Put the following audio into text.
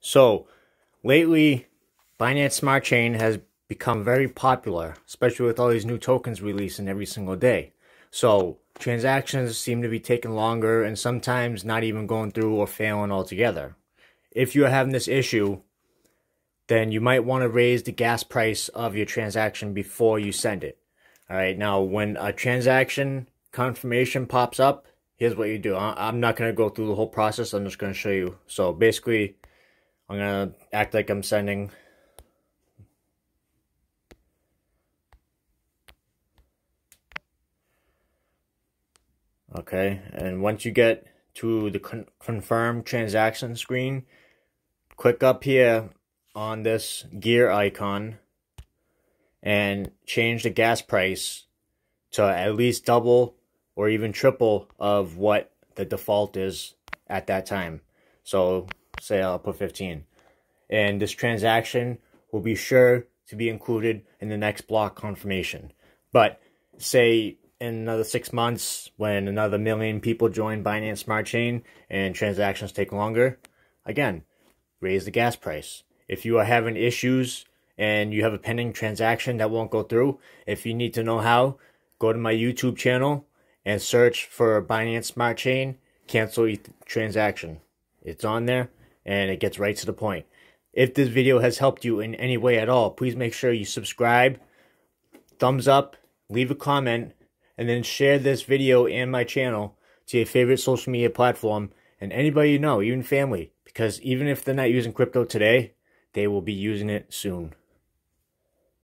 So, lately, Binance Smart Chain has become very popular, especially with all these new tokens releasing every single day. So, transactions seem to be taking longer and sometimes not even going through or failing altogether. If you're having this issue, then you might want to raise the gas price of your transaction before you send it. All right, now when a transaction confirmation pops up, here's what you do. I'm not going to go through the whole process. I'm just going to show you. So basically, I'm going to act like I'm sending Okay, and once you get to the con confirm transaction screen, click up here on this gear icon and change the gas price to at least double or even triple of what the default is at that time. So say I'll put 15. And this transaction will be sure to be included in the next block confirmation. But say in another six months when another million people join Binance Smart Chain and transactions take longer, again, raise the gas price. If you are having issues and you have a pending transaction that won't go through, if you need to know how, go to my YouTube channel and search for Binance Smart Chain cancel transaction. It's on there and it gets right to the point. If this video has helped you in any way at all, please make sure you subscribe, thumbs up, leave a comment, and then share this video and my channel to your favorite social media platform and anybody you know, even family. Because even if they're not using crypto today, they will be using it soon.